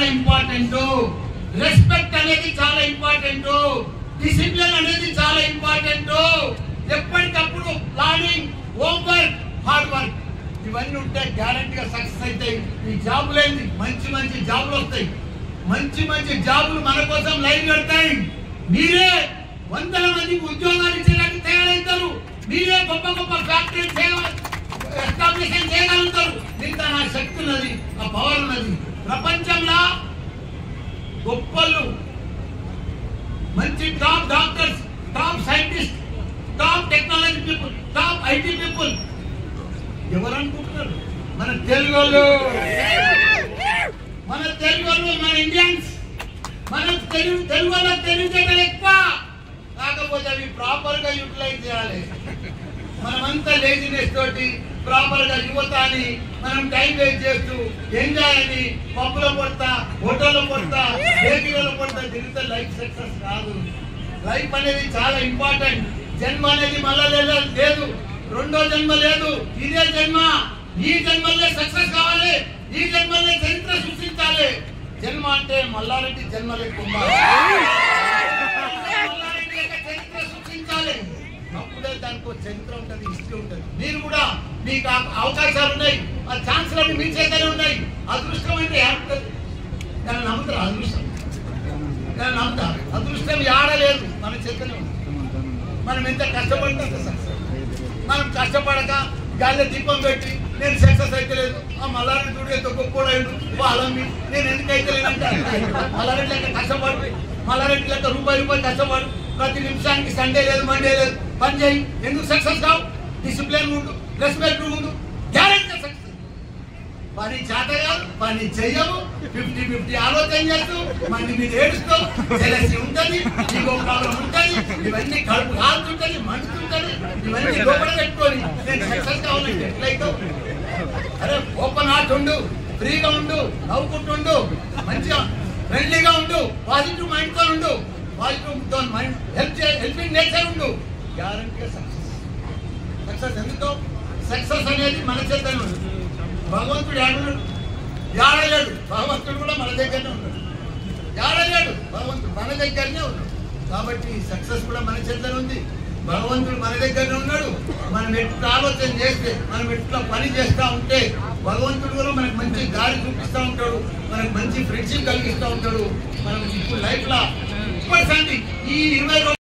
చాలా important respect అనేది చాలా ఇంపార్టెంట్ డిసిప్లిన్ అనేది చాలా ఇంపార్టెంట్ ఎప్పటికప్పుడు ప్లానింగ్ హోంవర్క్ హార్డ్ వర్క్ ఇవన్నీ ఉంటే గ్యారంటీగా సక్సెస్ అవుతాయి ఈ జాబులు ఏంటి మంచి మంచి జాబులు వస్తాయి. మంచి మంచి జాబులు మన కోసం లైన్ కడతాయి. మీరే వందల మందికి ఉద్యోగాలు ఇచ్చేలాంటి తయారవుతారు మీరే గొప్ప గొప్ప ఫ్యాక్టరీ ఎస్టాబ్లిష్ చేయగలుగుతారు. ఇంత నా శక్తి ఉన్నది ఆ పవర్ ఉన్నది. ప్రపంచంలో గొప్పలు మంచి top doctors top scientist top technology people top IT people ఎవరు అనుకుంటున్నారు మన తెలుగు వాళ్ళు మన తెలుగు వాళ్ళు మన ఇండియన్స్ మన తెలుగు తెలుగు వాళ్ళ తెలివితేటలు ఎక్కువ. కాకపోతే అవి ప్రాపర్గా యూటిలైజ్ చేయాలి. మనమంతా లేజినెస్ తోటి ప్రాపర్గా యువత అని మనం టైం వేస్ట్ చేస్తూ ఎంజాయ్ అని పప్పులో పడతా హోటల్లో పడతా బేకరీలో పడతా తిరిగితే లైఫ్ సక్సెస్ కాదు. లైఫ్ అనేది చాలా ఇంపార్టెంట్. జన్మ అనేది మళ్ళా లేదు లేదు. రెండో జన్మ లేదు. ఇదే జన్మ. ఈ జన్మలే సక్సెస్ కావాలి. ఈ జన్మలే చరిత్ర సృష్టించాలి. జన్మ అంటే మల్లారెడ్డి జన్మ లేకుండా కూడా మీకు ఆ అవకాశాలు ఉన్నాయి ఆ ఛాన్సులు అన్ని మీ చేతనే ఉన్నాయి అదృష్టం అంటే ఏముంటుంది దాన్ని నమ్ముతారు అదృష్టం దాన్ని నమ్ముతారు అదృష్టం ఆడలేదు మన చేతనే ఉంది మనం ఎంత కష్టపడితే అంత సక్సెస్ మనం కష్టపడక గాలి దీపం పెట్టి నేను సక్సెస్ అయితే లేదు ఆ మల్లారెడ్డి చూడు ఎంత గొప్పోడాడు వాళ్ళని నేను ఎందుకు అయితే లేనంటే మల్లారెడ్డి లెక్క కష్టపడు మల్లారెడ్డి లెక్క రూపాయి రూపాయి కష్టపడు ప్రతి నిమిషానికి సండే లేదు మండే లేదు పని చేయి ఎందుకు సక్సెస్ కావు డిసిప్లిన్ ప్లస్ రెస్పెక్ట్ ఉండు గ్యారెంటీ సక్సెస్. పని చేత కాదు పని చెయ్యవు. ఫిఫ్టీ ఫిఫ్టీ ఆలోచన చేస్తూ మళ్ళీ మీరు ఏడుస్తూ జలసి ఉంటుంది ఇంకో ప్రాబ్లం ఉంటుంది ఇవన్నీ కడుపు కాలుతుంటది మండుతుంటది ఇవన్నీ లోపల పెట్టుకొని నేను సక్సెస్ కావాలంటే ఎట్లయితావు అరే ఓపెన్ హార్ట్ ఉండు ఫ్రీగా ఉండు నవ్వుకుంటుండు మంచిగా ఫ్రెండ్లీగా ఉండు పాజిటివ్ మైండ్తో ఉండు పాజిటివ్తో మైండ్ హెల్ప్ హెల్పింగ్ నేచర్ ఉండు గ్యారంటీ సక్సెస్ సక్సెస్ ఎందుకో సక్సెస్ అనేది మన చేతనే ఉంది భగవంతుడు ఏడున్నాడు ఏడలేడు భగవంతుడు కూడా మన దగ్గరనే ఉన్నాడు. ఏడలేడు భగవంతుడు మన దగ్గరనే ఉన్నాడు. కాబట్టి సక్సెస్ కూడా మన చేతనే ఉంది. భగవంతుడు మన దగ్గరనే ఉన్నాడు. మనం ఎట్లా ఆలోచన చేస్తే మనం ఎట్లా పని చేస్తా ఉంటే భగవంతుడు కూడా మనకు మంచి దారి చూపిస్తూ ఉంటాడు. మనకు మంచి ఫ్రెండ్షిప్ కలిగిస్తూ ఉంటాడు. మనం ఇప్పుడు లైఫ్లో ఇప్పటి ఈ ఇరవై